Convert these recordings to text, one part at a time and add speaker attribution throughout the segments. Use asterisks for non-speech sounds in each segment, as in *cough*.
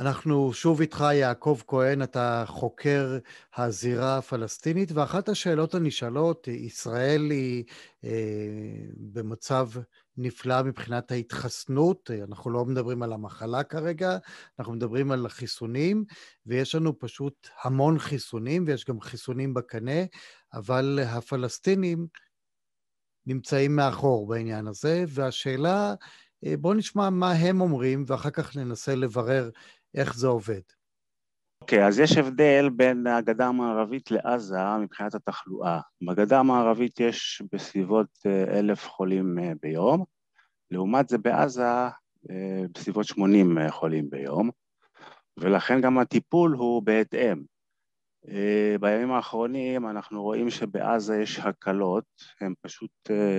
Speaker 1: אנחנו שוב איתך, יעקב כהן, אתה חוקר הזירה הפלסטינית, ואחת השאלות הנשאלות, ישראל היא אה, במצב נפלא מבחינת ההתחסנות, אנחנו לא מדברים על המחלה כרגע, אנחנו מדברים על החיסונים, ויש לנו פשוט המון חיסונים, ויש גם חיסונים בקנה, אבל הפלסטינים נמצאים מאחור בעניין הזה, והשאלה, אה, בואו נשמע מה הם אומרים, ואחר כך ננסה לברר איך זה עובד.
Speaker 2: אוקיי, okay, אז יש הבדל בין הגדה המערבית לעזה מבחינת התחלואה. בגדה המערבית יש בסביבות אה, אלף חולים אה, ביום, לעומת זה בעזה אה, בסביבות 80 חולים ביום, ולכן גם הטיפול הוא בהתאם. בימים האחרונים אנחנו רואים שבעזה יש הקלות, הם פשוט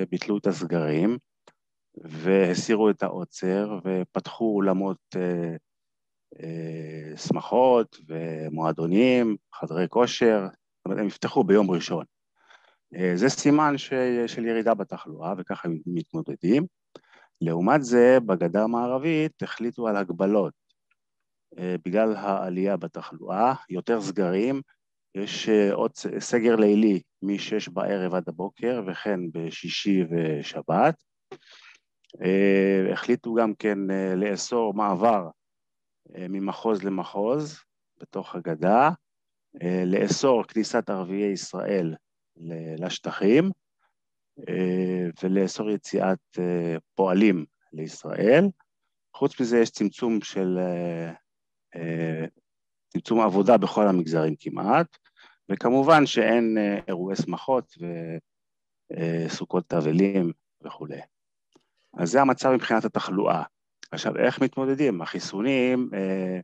Speaker 2: ביטלו את הסגרים והסירו את העוצר ופתחו אולמות שמחות ומועדונים, חדרי כושר, זאת אומרת, הם יפתחו ביום ראשון. אה, זה סימן ש... של ירידה בתחלואה, וככה הם מתמודדים. לעומת זה, בגדה המערבית החליטו על הגבלות. אה, בגלל העלייה בתחלואה, יותר סגרים, יש עוד סגר לילי מ-6 בערב עד הבוקר, וכן בשישי ושבת. החליטו גם כן לאסור מעבר אה, ממחוז למחוז בתוך הגדה, אה, לאסור כניסת ערביי ישראל לשטחים אה, ולאסור יציאת פועלים לישראל. חוץ מזה יש צמצום של, צמצום עבודה בכל המגזרים כמעט, וכמובן שאין אירועי שמחות וסוכות אבלים וכולי. אז זה המצב מבחינת התחלואה. עכשיו, איך מתמודדים? החיסונים, אה,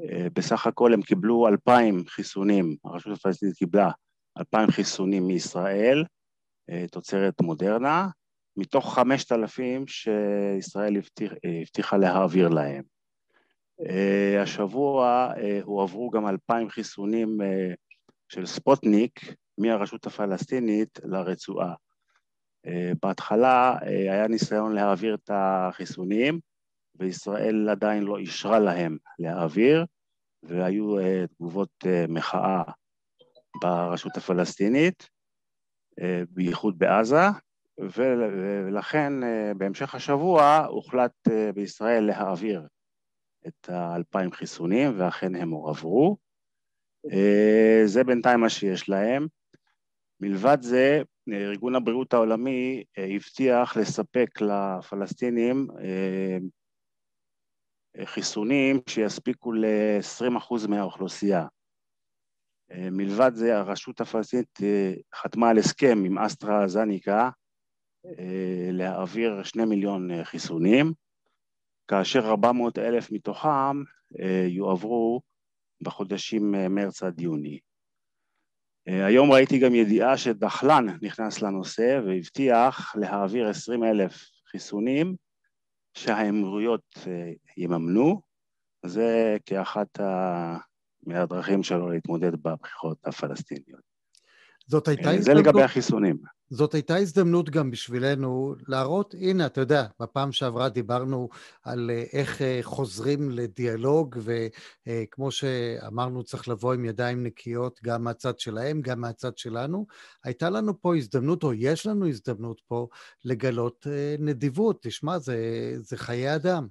Speaker 2: אה, בסך הכל הם קיבלו אלפיים חיסונים, הרשות הפלסטינית קיבלה אלפיים חיסונים מישראל, אה, תוצרת מודרנה, מתוך חמשת אלפים שישראל הבטיח, אה, הבטיחה להעביר להם. אה, השבוע אה, הועברו גם אלפיים חיסונים אה, של ספוטניק מהרשות הפלסטינית לרצועה. אה, בהתחלה אה, היה ניסיון להעביר את החיסונים, וישראל עדיין לא אישרה להם להעביר, והיו uh, תגובות uh, מחאה ברשות הפלסטינית, uh, בייחוד בעזה, ולכן uh, בהמשך השבוע הוחלט uh, בישראל להעביר את האלפיים חיסונים, ואכן הם הועברו. Uh, זה בינתיים מה שיש להם. מלבד זה, ארגון הבריאות העולמי הבטיח לספק לפלסטינים חיסונים שיספיקו ל-20% מהאוכלוסייה. אה, מלבד זה, הרשות הפלסטינית אה, חתמה על הסכם עם אסטרה זניקה אה, להעביר שני מיליון חיסונים, כאשר 400 אלף מתוכם יועברו בחודשים מרץ עד יוני. היום ראיתי גם ידיעה שדחלן נכנס לנושא והבטיח להעביר 20 אלף חיסונים שהאמירויות אה, יממנו, זה כאחת מהדרכים שלו להתמודד בבחירות הפלסטיניות.
Speaker 1: זאת הייתה
Speaker 2: הזדמנות... אה, זה לגבי החיסונים.
Speaker 1: זאת הייתה הזדמנות גם בשבילנו להראות, הנה, אתה יודע, בפעם שעברה דיברנו על אה, איך אה, חוזרים לדיאלוג, וכמו שאמרנו, צריך לבוא עם ידיים נקיות גם מהצד שלהם, גם מהצד שלנו. הייתה לנו פה הזדמנות, או יש לנו הזדמנות פה, לגלות נדיבות. תשמע, זה, זה חיי אדם.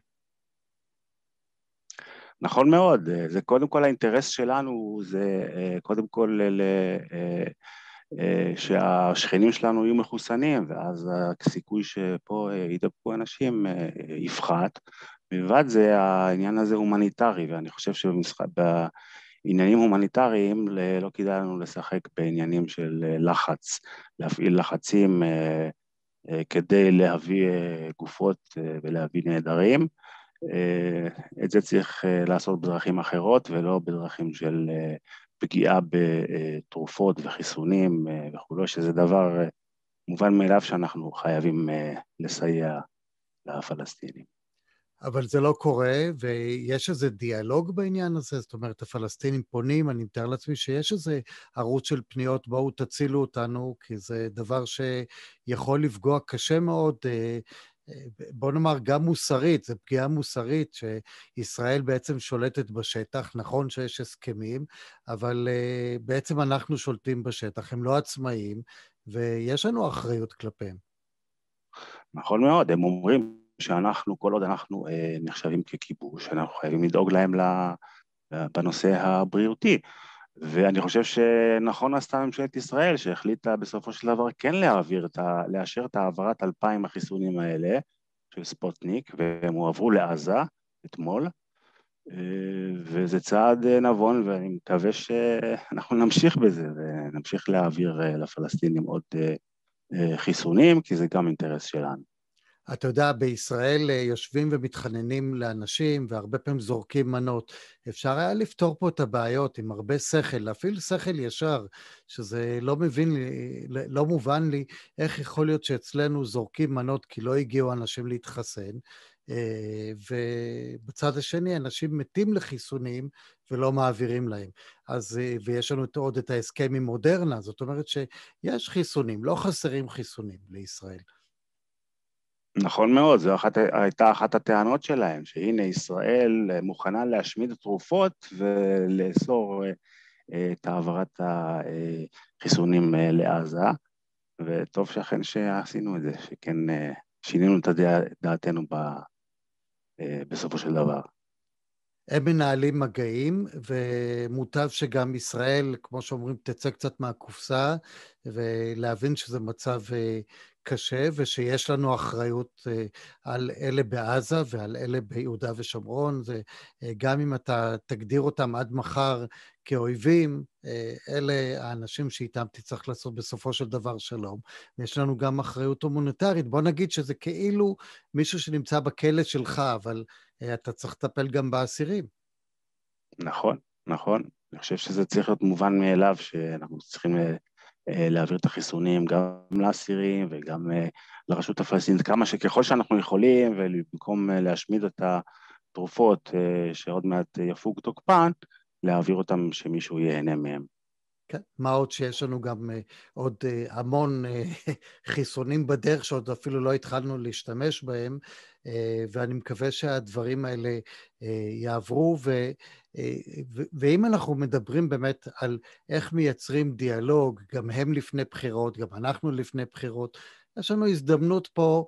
Speaker 2: נכון מאוד, זה קודם כל האינטרס שלנו, זה קודם כל ל... אה, שהשכנים שלנו יהיו מחוסנים, ואז הסיכוי שפה אה, ידבקו אנשים אה, יפחת. מלבד זה, העניין הזה הומניטרי, ואני חושב שבעניינים הומניטריים לא כדאי לנו לשחק בעניינים של לחץ, להפעיל לחצים כדי להביא גופות ולהביא נעדרים. את זה צריך לעשות בדרכים אחרות ולא בדרכים של פגיעה בתרופות וחיסונים אה, וכולו, שזה דבר אה, מובן מאליו שאנחנו חייבים אה, לסייע לפלסטינים.
Speaker 1: אבל זה לא קורה, ויש איזה דיאלוג בעניין הזה? זאת אומרת, הפלסטינים פונים, אני מתאר לעצמי שיש איזה ערוץ של פניות, בואו תצילו אותנו, כי זה דבר שיכול לפגוע קשה מאוד בוא נאמר, גם מוסרית, זו פגיעה מוסרית שישראל בעצם שולטת בשטח. נכון שיש הסכמים, אבל בעצם אנחנו שולטים בשטח, הם לא עצמאיים, ויש לנו אחריות כלפיהם.
Speaker 2: נכון מאוד, הם אומרים שאנחנו, כל עוד אנחנו אה, נחשבים ככיבוש, אנחנו חייבים לדאוג להם בנושא הבריאותי. ואני חושב שנכון עשתה ממשלת ישראל, שהחליטה בסופו של דבר כן להעביר את ה... לאשר את העברת אלפיים החיסונים האלה של ספוטניק, והם הועברו לעזה אתמול, וזה צעד נבון, ואני מקווה שאנחנו נמשיך בזה, ונמשיך להעביר לפלסטינים עוד חיסונים, כי זה גם אינטרס שלנו.
Speaker 1: אתה יודע, בישראל אה, יושבים ומתחננים לאנשים והרבה פעמים זורקים מנות. אפשר היה לפתור פה את הבעיות עם הרבה שכל, להפעיל שכל ישר, שזה לא מבין לי, לא מובן לי איך יכול להיות שאצלנו זורקים מנות כי לא הגיעו אנשים להתחסן, אה, ובצד השני אנשים מתים לחיסונים ולא מעבירים להם. אז, אה, ויש לנו עוד את ההסכם עם מודרנה, זאת אומרת שיש חיסונים, לא חסרים חיסונים לישראל.
Speaker 2: נכון מאוד, זו אחת, הייתה אחת הטענות שלהם, שהנה ישראל מוכנה להשמיד תרופות ולאסור אה, את העברת החיסונים אה, לעזה, וטוב שאכן שעשינו את זה, שכן אה, שינינו את דעתנו בסופו של דבר.
Speaker 1: הם מנהלים מגעים, ומוטב שגם ישראל, כמו שאומרים, תצא קצת מהקופסה, ולהבין שזה מצב קשה ושיש לנו אחריות אה, על אלה בעזה ועל אלה ביהודה ושומרון, וגם אם אתה תגדיר אותם עד מחר כאויבים, אה, אלה האנשים שאיתם תצטרך לעשות בסופו של דבר שלום. ויש לנו גם אחריות הומניטרית. בוא נגיד שזה כאילו מישהו שנמצא בכלא שלך, אבל אה, אתה צריך לטפל גם באסירים.
Speaker 2: נכון, נכון. אני חושב שזה צריך להיות מובן מאליו שאנחנו צריכים אה, להעביר את החיסונים גם לאסירים וגם אה, לרשות הפלסטינית, כמה שככל שאנחנו יכולים, ובמקום אה, להשמיד את התרופות שעוד מעט יפוג תוקפן, להעביר אותם שמישהו ייהנה מהם.
Speaker 1: כן, מה עוד שיש לנו גם עוד המון *laughs* חיסונים בדרך שעוד אפילו לא התחלנו להשתמש בהם, ואני מקווה שהדברים האלה יעברו, ו, ואם אנחנו מדברים באמת על איך מייצרים דיאלוג, גם הם לפני בחירות, גם אנחנו לפני בחירות, יש לנו הזדמנות פה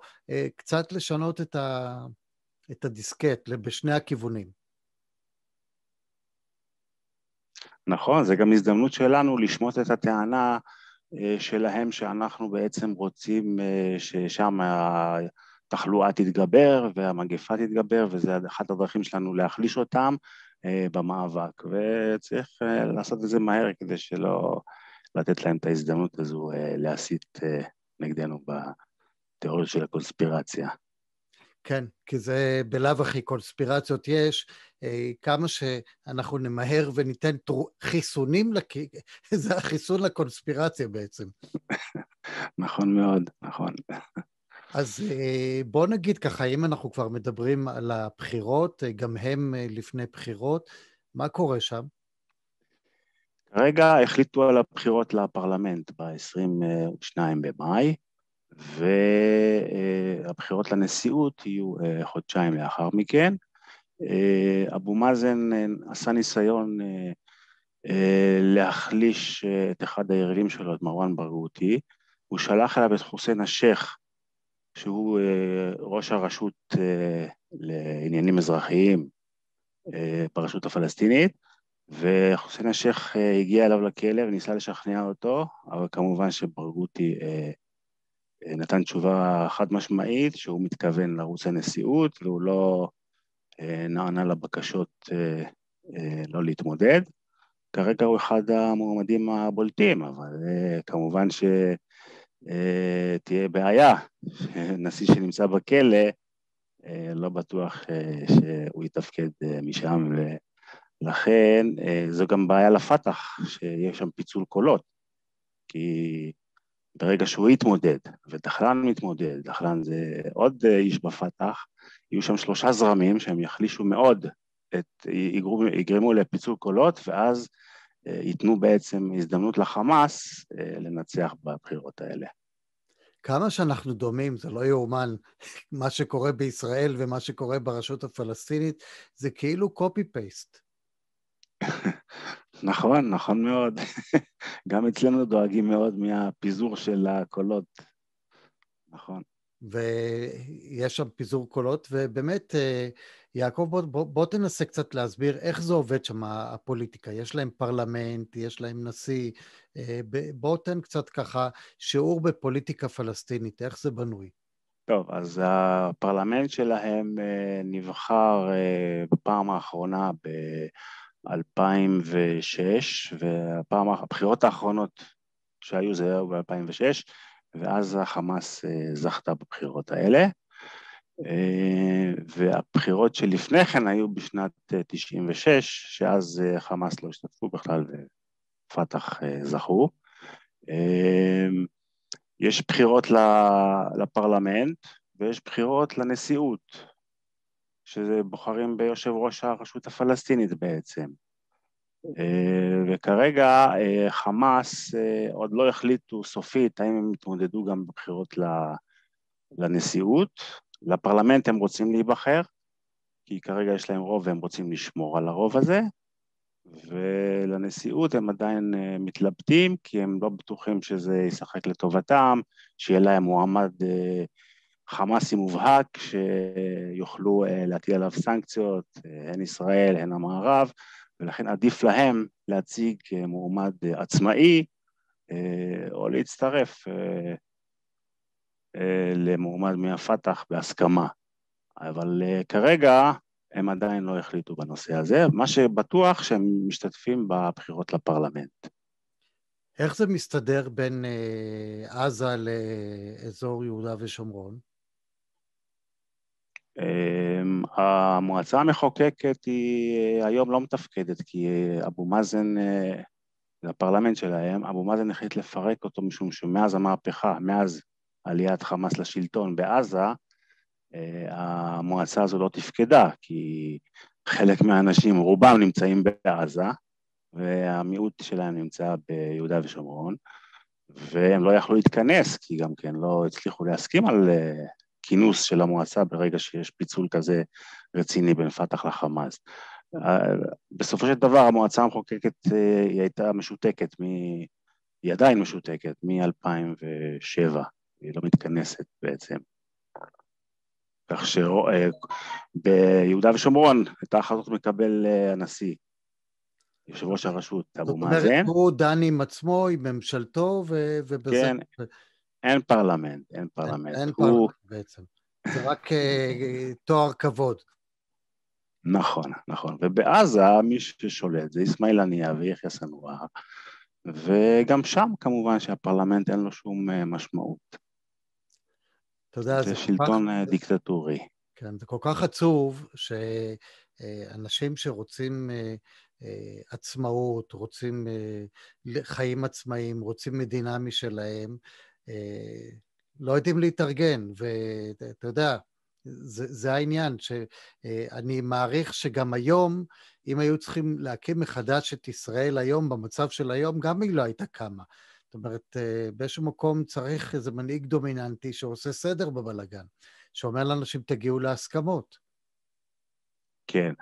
Speaker 1: קצת לשנות את, ה, את הדיסקט בשני הכיוונים.
Speaker 2: נכון, זה גם הזדמנות שלנו לשמוט את הטענה שלהם שאנחנו בעצם רוצים ששם התחלואה תתגבר והמגפה תתגבר, וזה אחת הדרכים שלנו להחליש אותם אה, במאבק, וצריך אה, לעשות את זה מהר כדי שלא לתת להם את ההזדמנות הזו אה, להסית נגדנו בתיאוריות של הקונספירציה.
Speaker 1: כן, כי זה בלאו הכי קונספירציות יש, כמה שאנחנו נמהר וניתן חיסונים, לק... *laughs* זה החיסון לקונספירציה בעצם. *laughs*
Speaker 2: נכון מאוד, נכון.
Speaker 1: אז אה, בוא נגיד ככה, אם אנחנו כבר מדברים על הבחירות, אה, גם הם אה, לפני בחירות, מה קורה שם?
Speaker 2: כרגע החליטו על הבחירות לפרלמנט ב-22 במאי, והבחירות לנשיאות יהיו חודשיים לאחר מכן. אבו מאזן עשה ניסיון להחליש את אחד היריבים שלו, את מרואן ברגותי, הוא שלח אליו את חוסיין א-שייח שהוא אה, ראש הרשות אה, לעניינים אזרחיים אה, ברשות הפלסטינית, וחוסיין א-שייח הגיע אליו לכלא וניסה לשכנע אותו, אבל כמובן שברגותי נתן תשובה חד משמעית שהוא מתכוון לרוץ לנשיאות והוא לא נענה לבקשות לא להתמודד. כרגע הוא אחד המועמדים הבולטים, אבל כמובן ש... אה, תהיה בעיה, נשיא שנמצא בכלא, אה, לא בטוח אה, שהוא יתפקד משם, ולכן זו גם בעיה לפת"ח, שיש שם פיצול קולות, כי ברגע שהוא יתמודד, ודחלן מתמודד, דחלן זה עוד איש בפת"ח, יהיו שם שלושה זרמים שהם יחלישו מאוד, את, יגרמו, יגרמו לפיצול קולות, ואז ייתנו בעצם הזדמנות לחמאס לנצח בבחירות האלה.
Speaker 1: כמה שאנחנו דומים, זה לא יאומן, *laughs* מה שקורה בישראל ומה שקורה ברשות הפלסטינית, זה כאילו copy-paste. *laughs*
Speaker 2: נכון, נכון מאוד. *laughs* גם אצלנו דואגים מאוד מהפיזור של הקולות. נכון.
Speaker 1: ויש שם פיזור קולות, ובאמת, אה, יעקב, בוא, בוא, בוא תנסה קצת להסביר איך זה עובד שם, הפוליטיקה. יש להם פרלמנט, יש להם נשיא. אה, בוא תן קצת ככה שיעור בפוליטיקה פלסטינית, איך זה בנוי.
Speaker 2: טוב, אז הפרלמנט שלהם אה, נבחר בפעם האחרונה ב-2006, והבחירות האחרונות שהיו זה היו ב-2006, ואז החמאס אה, זכתה בבחירות האלה. אה, והבחירות שלפני כן היו בשנת 96, אה, שאז חמאס לא השתתפו בכלל ופת"ח זכו. יש בחירות לפרלמנט ויש בחירות לנשיאות, שזה בוחרים ביושב ראש הרשות הפלסטינית בעצם. אה, וכרגע אה, חמאס אה, עוד לא החליטו סופית האם הם יתמודדו גם בבחירות לנשיאות, לפרלמנט הם רוצים להיבחר, כי כרגע יש להם רוב והם רוצים לשמור על הרוב הזה, ולנשיאות הם עדיין מתלבטים, כי הם לא בטוחים שזה ישחק לטובתם, שיהיה להם מועמד חמאסי מובהק, שיוכלו להטיל עליו סנקציות, הן ישראל, הן המערב, ולכן עדיף להם להציג מועמד עצמאי אה, או להצטרף אה, אה, למועמד מהפת"ח בהסכמה. אבל כרגע הם עדיין לא החליטו בנושא הזה, מה שבטוח שהם משתתפים בבחירות לפרלמנט.
Speaker 1: איך זה מסתדר בין עזה לאזור יהודה ושומרון?
Speaker 2: אמ, המועצה המחוקקת היא היום לא מתפקדת, כי אבו מאזן, זה הפרלמנט שלהם, אבו מאזן החליט לפרק אותו משום שמאז המהפכה, מאז עליית חמאס לשלטון בעזה, אה, המועצה הזו לא תפקדה, כי חלק מהאנשים, רובם נמצאים בעזה, והמיעוט שלהם נמצא ביהודה ושומרון, והם לא יכלו להתכנס, כי גם כן לא הצליחו להסכים על אה, כינוס של המועצה ברגע שיש פיצול כזה רציני בין פת"ח לחמאס. בסופו של דבר המועצה המחוקקת אה, היא הייתה משותקת. היא עדיין משותקת מ-2007, היא לא מתכנסת בעצם. כך שביהודה אה, ושומרון את ההחלטות מקבל אה, הנשיא, יושב ראש הרשות, אבו מאזן. זאת אומרת,
Speaker 1: הוא דן עם עצמו, עם ממשלתו, ובזה...
Speaker 2: כן, אין פרלמנט, אין פרלמנט.
Speaker 1: אין, אין הוא... פרלמנט בעצם. זה רק אה, תואר כבוד.
Speaker 2: נכון, נכון. ובעזה מי ששולט זה אסמאעיל הנייה ויחיא סנוואר, וגם שם כמובן שהפרלמנט אין לו שום משמעות.
Speaker 1: אתה יודע,
Speaker 2: זה, זה שלטון כך... אה, דיקטטורי.
Speaker 1: כן, זה כל כך עצוב שאנשים שרוצים עצמאות, רוצים חיים עצמאיים, רוצים מדינה משלהם, אה, לא יודעים להתארגן, ואתה יודע, זה, זה העניין, שאני מעריך שגם היום, אם היו צריכים להקים מחדש את ישראל היום, במצב של היום, גם היא לא הייתה קמה. זאת אומרת, אה, באיזשהו מקום צריך איזה מנהיג דומיננטי שעושה סדר בבלגן, שאומר לאנשים, תגיעו להסכמות.
Speaker 2: כן.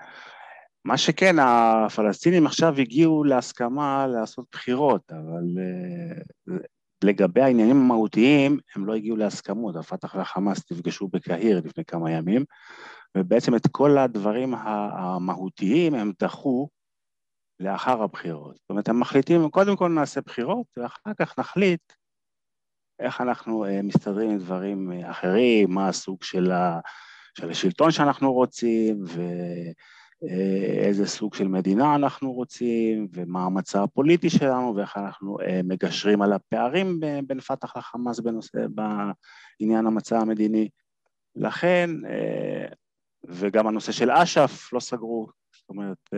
Speaker 2: מה שכן, הפלסטינים עכשיו הגיעו להסכמה לעשות בחירות, אבל אה, לגבי העניינים המהותיים, הם לא הגיעו להסכמות, הפת"ח והחמאס נפגשו בקהיר לפני כמה ימים, ובעצם את כל הדברים המהותיים הם דחו לאחר הבחירות. זאת אומרת, הם מחליטים, קודם כל נעשה בחירות, ואחר כך נחליט איך אנחנו אה, מסתדרים עם דברים אה, אחרים, מה הסוג של, ה, של השלטון שאנחנו רוצים, ו... אה, סוג של מדינה אנחנו רוצים, ומה המצע הפוליטי שלנו, ואיך אנחנו מגשרים על הפערים בין פת"ח לחמאס בנושא, בעניין המצע המדיני. לכן, וגם הנושא של אש"ף לא סגרו, זאת אומרת,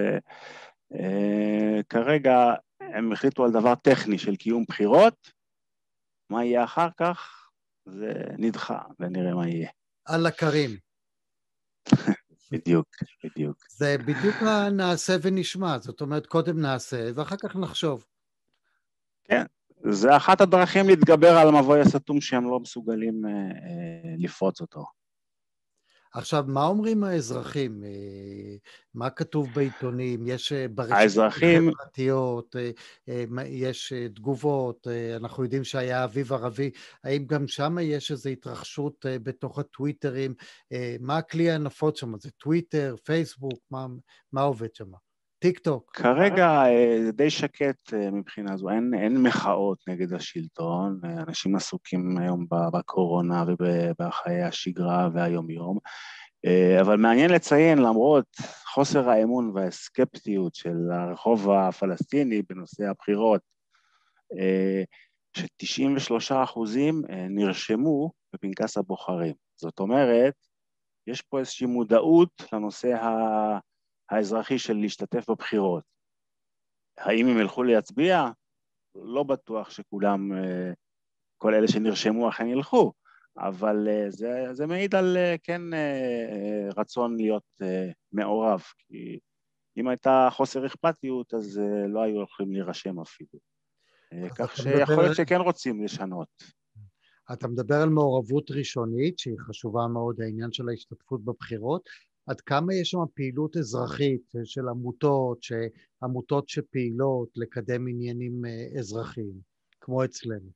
Speaker 2: כרגע הם החליטו על דבר טכני של קיום בחירות, מה יהיה אחר כך, זה נדחה, ונראה מה יהיה.
Speaker 1: על הכרים. *laughs*
Speaker 2: בדיוק, בדיוק.
Speaker 1: זה בדיוק הנעשה ונשמע, זאת אומרת, קודם נעשה ואחר כך נחשוב.
Speaker 2: כן, זה אחת הדרכים להתגבר על המבוי הסתום שהם לא מסוגלים אה, אה, לפרוץ אותו.
Speaker 1: עכשיו, מה אומרים האזרחים? אה, מה כתוב בעיתונים? יש אה,
Speaker 2: ברשתות
Speaker 1: חברתיות, אה, יש תגובות, אנחנו יודעים שהיה אביב ערבי, האם גם שם יש איזו התרחשות בתוך הטוויטרים? מה הכלי הנפוץ שם? זה טוויטר, פייסבוק, מה, מה עובד שם? טיק טוק.
Speaker 2: כרגע זה די שקט מבחינה זו, אין, אין מחאות נגד השלטון, אנשים עסוקים היום בקורונה ובחיי השגרה והיומיום, אבל מעניין לציין, למרות חוסר האמון והסקפטיות של הרחוב הפלסטיני בנושא הבחירות, ש-93 אחוזים נרשמו בפנקס הבוחרים. זאת אומרת, יש פה איזושהי מודעות לנושא האזרחי של להשתתף בבחירות. האם הם ילכו להצביע? לא בטוח שכולם, אה, כל אלה שנרשמו אכן ילכו, אבל אה, זה, זה מעיד על אה, כן רצון להיות מעורב, כי אם הייתה חוסר אכפתיות אז לא היו יכולים להירשם אפילו. כך שיכול להיות שכן רוצים לשנות.
Speaker 1: אתה מדבר על מעורבות ראשונית, שהיא חשובה מאוד, העניין של ההשתתפות בבחירות. עד כמה יש שם פעילות אזרחית של עמותות, עמותות שפעילות לקדם עניינים אה, אזרחיים, כמו אצלנו?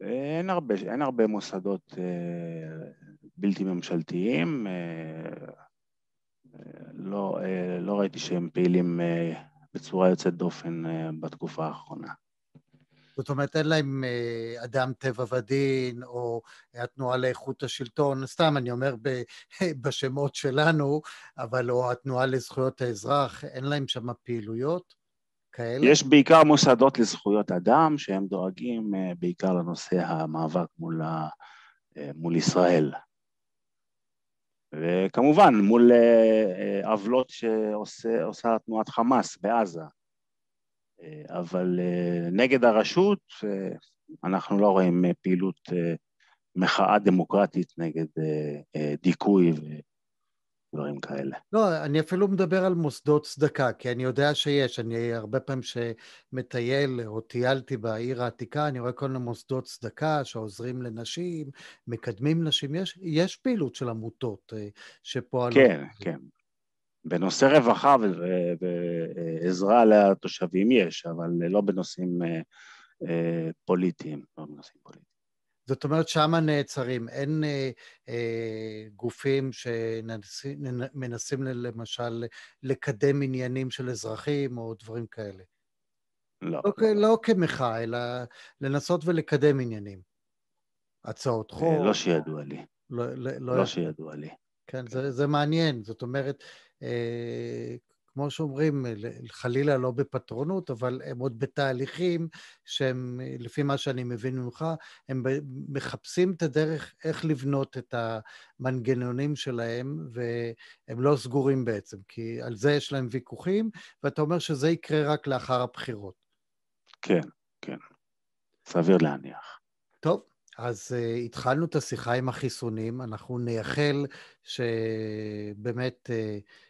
Speaker 2: אין הרבה, אין הרבה מוסדות אה, בלתי ממשלתיים, אה, לא, לא ראיתי שהם פעילים בצורה יוצאת דופן בתקופה האחרונה.
Speaker 1: זאת אומרת, אין להם אה, אדם טבע ודין, או התנועה לאיכות השלטון, סתם אני אומר ב, *laughs* בשמות שלנו, אבל או התנועה לזכויות האזרח, אין להם שם פעילויות כאלה?
Speaker 2: יש בעיקר מוסדות לזכויות אדם, שהם דואגים אה, בעיקר לנושא המאבק מול, ה, אה, מול ישראל. וכמובן, מול עוולות שעושה תנועת חמאס בעזה. אה, אבל אה, נגד הרשות אה, אנחנו לא רואים פעילות מחאה דמוקרטית נגד דיכוי ודברים כאלה.
Speaker 1: לא, אני אפילו מדבר על מוסדות צדקה, כי אני יודע שיש, אני הרבה פעמים שמטייל או טיילתי בעיר העתיקה, אני רואה כל מיני מוסדות צדקה שעוזרים לנשים, מקדמים נשים, יש, יש פעילות של עמותות שפועלות.
Speaker 2: כן, כן. בנושא רווחה ועזרה לתושבים יש, אבל לא בנושאים אה, אה, פוליטיים, לא בנושאים פוליטיים.
Speaker 1: זאת אומרת, שמה נעצרים, אין אה, אה, גופים שמנסים למשל לקדם עניינים של אזרחים או דברים כאלה.
Speaker 2: לא.
Speaker 1: לא, לא כמחאה, אלא לנסות ולקדם עניינים. הצעות חוק.
Speaker 2: לא שידוע לי. לא, לא, לא, לא שידוע לי.
Speaker 1: כן, זה, זה מעניין. זאת אומרת, אה, כמו שאומרים, חלילה לא בפטרונות, אבל הם עוד בתהליכים שהם, לפי מה שאני מבין ממך, הם מחפשים את הדרך איך לבנות את המנגנונים שלהם, והם לא סגורים בעצם, כי על זה יש להם ויכוחים, ואתה אומר שזה יקרה רק לאחר הבחירות.
Speaker 2: כן, כן. סביר להניח.
Speaker 1: טוב, אז uh, התחלנו את השיחה עם החיסונים, אנחנו נייחל שבאמת uh, uh,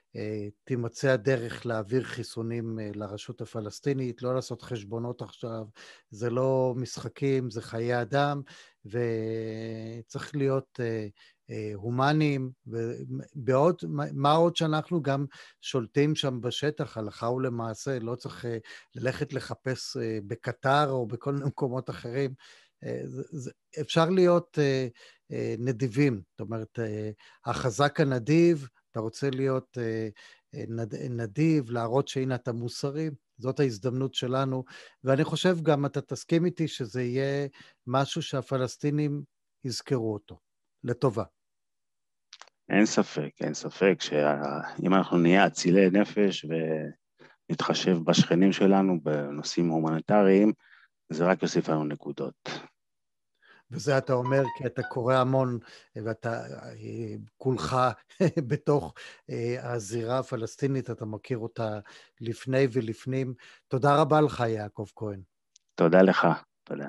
Speaker 1: תימצא הדרך להעביר חיסונים uh, לרשות הפלסטינית, לא לעשות חשבונות עכשיו, זה לא משחקים, זה חיי אדם, וצריך להיות uh, uh, הומניים, ובעוד, מה עוד שאנחנו גם שולטים שם בשטח, הלכה ולמעשה, לא צריך ללכת לחפש בקטר או בכל מיני מקומות אחרים. אה, אפשר להיות נדיבים, זאת אומרת, החזק הנדיב, אתה רוצה להיות uh, נד, נדיב, להראות שהנה אתה מוסרי, זאת ההזדמנות שלנו, ואני חושב גם, אתה תסכים איתי שזה יהיה משהו שהפלסטינים יזכרו אותו, לטובה.
Speaker 2: אין ספק, אין ספק שאם אנחנו נהיה אצילי נפש ונתחשב בשכנים שלנו בנושאים הומניטריים, זה רק יוסיף לנו נקודות.
Speaker 1: וזה אתה אומר כי אתה קורא המון, ואתה כולך *laughs* בתוך אה, הזירה הפלסטינית, אתה מכיר אותה לפני ולפנים. תודה רבה לך, יעקב כהן.
Speaker 2: תודה לך, תודה.